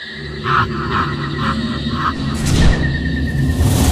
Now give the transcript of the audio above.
Ha ha ha ha ha!